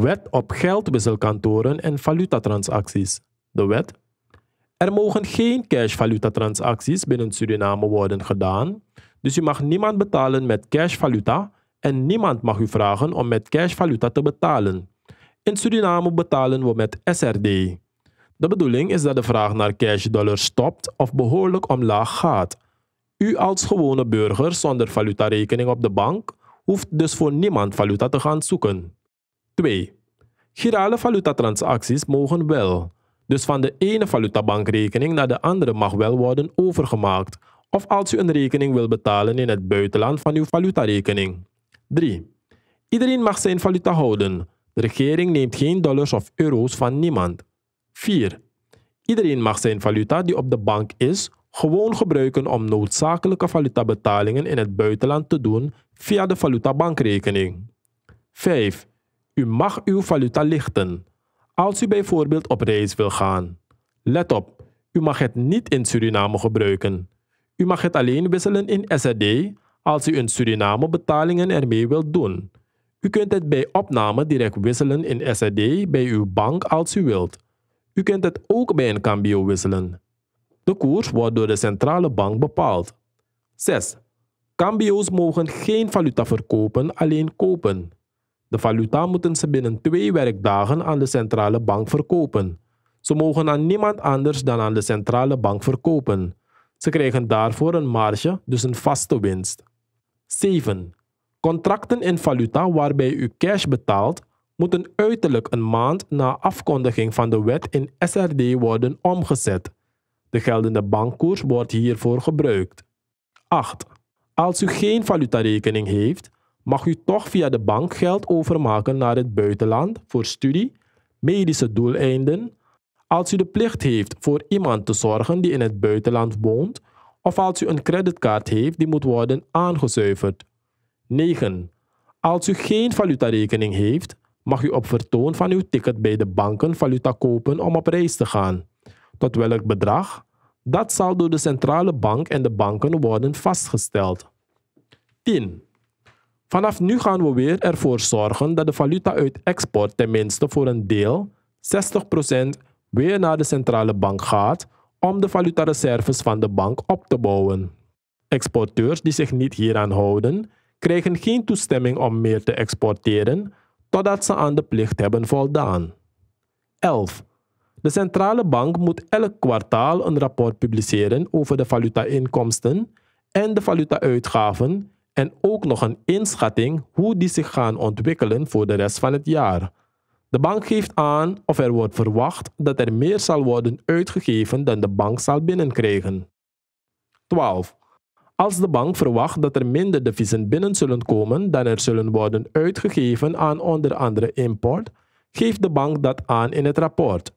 Wet op geldwisselkantoren en valutatransacties. De wet. Er mogen geen cash-valutatransacties binnen Suriname worden gedaan, dus u mag niemand betalen met cashvaluta en niemand mag u vragen om met cashvaluta te betalen. In Suriname betalen we met SRD. De bedoeling is dat de vraag naar cash dollar stopt of behoorlijk omlaag gaat. U als gewone burger zonder valutarekening op de bank hoeft dus voor niemand valuta te gaan zoeken. 2. Girale valutatransacties mogen wel. Dus van de ene valutabankrekening naar de andere mag wel worden overgemaakt. Of als u een rekening wil betalen in het buitenland van uw valutarekening. 3. Iedereen mag zijn valuta houden. De regering neemt geen dollars of euro's van niemand. 4. Iedereen mag zijn valuta die op de bank is gewoon gebruiken om noodzakelijke valutabetalingen in het buitenland te doen via de valutabankrekening. 5. U mag uw valuta lichten. Als u bijvoorbeeld op reis wil gaan. Let op, u mag het niet in Suriname gebruiken. U mag het alleen wisselen in SRD als u in Suriname betalingen ermee wilt doen. U kunt het bij opname direct wisselen in SRD bij uw bank als u wilt. U kunt het ook bij een cambio wisselen. De koers wordt door de centrale bank bepaald. 6. Cambio's mogen geen valuta verkopen, alleen kopen. De valuta moeten ze binnen twee werkdagen aan de centrale bank verkopen. Ze mogen aan niemand anders dan aan de centrale bank verkopen. Ze krijgen daarvoor een marge, dus een vaste winst. 7. Contracten in valuta waarbij u cash betaalt, moeten uiterlijk een maand na afkondiging van de wet in SRD worden omgezet. De geldende bankkoers wordt hiervoor gebruikt. 8. Als u geen valutarekening heeft, mag u toch via de bank geld overmaken naar het buitenland voor studie, medische doeleinden, als u de plicht heeft voor iemand te zorgen die in het buitenland woont, of als u een creditcard heeft die moet worden aangezuiverd. 9. Als u geen valutarekening heeft, mag u op vertoon van uw ticket bij de banken valuta kopen om op reis te gaan. Tot welk bedrag? Dat zal door de centrale bank en de banken worden vastgesteld. 10. Vanaf nu gaan we weer ervoor zorgen dat de valuta uit export tenminste voor een deel, 60%, weer naar de centrale bank gaat om de valutareserves van de bank op te bouwen. Exporteurs die zich niet hieraan houden, krijgen geen toestemming om meer te exporteren totdat ze aan de plicht hebben voldaan. 11. De centrale bank moet elk kwartaal een rapport publiceren over de valuta-inkomsten en de valuta-uitgaven en ook nog een inschatting hoe die zich gaan ontwikkelen voor de rest van het jaar. De bank geeft aan of er wordt verwacht dat er meer zal worden uitgegeven dan de bank zal binnenkrijgen. 12. Als de bank verwacht dat er minder deviezen binnen zullen komen dan er zullen worden uitgegeven aan onder andere import, geeft de bank dat aan in het rapport.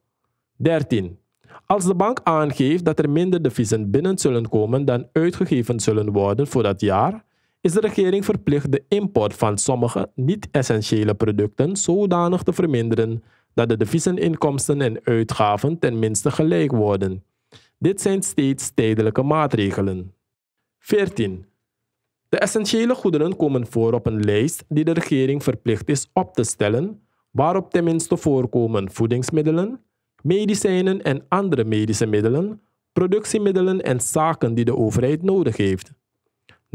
13. Als de bank aangeeft dat er minder deviezen binnen zullen komen dan uitgegeven zullen worden voor dat jaar, is de regering verplicht de import van sommige niet-essentiële producten zodanig te verminderen dat de deviezeninkomsten en uitgaven tenminste gelijk worden. Dit zijn steeds tijdelijke maatregelen. 14. De essentiële goederen komen voor op een lijst die de regering verplicht is op te stellen, waarop tenminste voorkomen voedingsmiddelen, medicijnen en andere medische middelen, productiemiddelen en zaken die de overheid nodig heeft.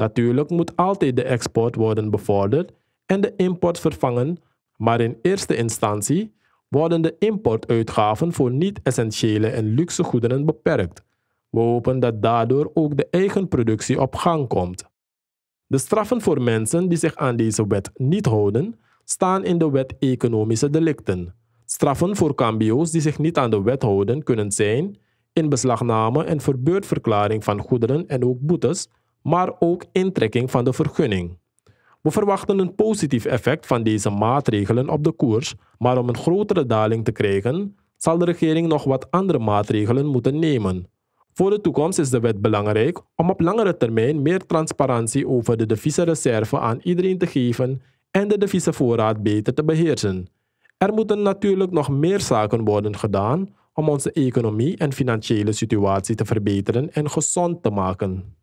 Natuurlijk moet altijd de export worden bevorderd en de import vervangen, maar in eerste instantie worden de importuitgaven voor niet-essentiële en luxe goederen beperkt. We hopen dat daardoor ook de eigen productie op gang komt. De straffen voor mensen die zich aan deze wet niet houden, staan in de wet economische delicten. Straffen voor cambio's die zich niet aan de wet houden kunnen zijn inbeslagname en verbeurdverklaring van goederen en ook boetes, maar ook intrekking van de vergunning. We verwachten een positief effect van deze maatregelen op de koers, maar om een grotere daling te krijgen, zal de regering nog wat andere maatregelen moeten nemen. Voor de toekomst is de wet belangrijk om op langere termijn meer transparantie over de deviezenreserve aan iedereen te geven en de deviezenvoorraad beter te beheersen. Er moeten natuurlijk nog meer zaken worden gedaan om onze economie en financiële situatie te verbeteren en gezond te maken.